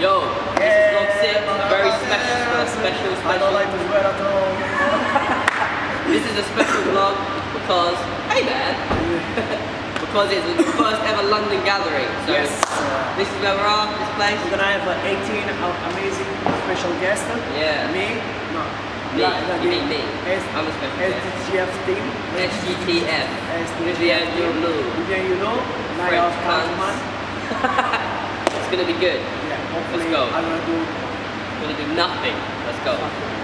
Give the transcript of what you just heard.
Yo, this is vlog six, very special, uh, special, I don't like to swear at all. This is a special vlog because, hey man, because it's the first ever London gathering. So Yes. this is where we're at, this place. We're gonna have uh, 18 amazing special guests. Yeah. Me? No. Me. La- la- You mean me. S- I'm a special guest. SDGF team. SGTF. Vivian. Yulu. Vivian Yulu. Cunts. Kaufman. It's gonna be good. Hopefully go. I'm gonna do We're gonna do nothing. Let's go. away.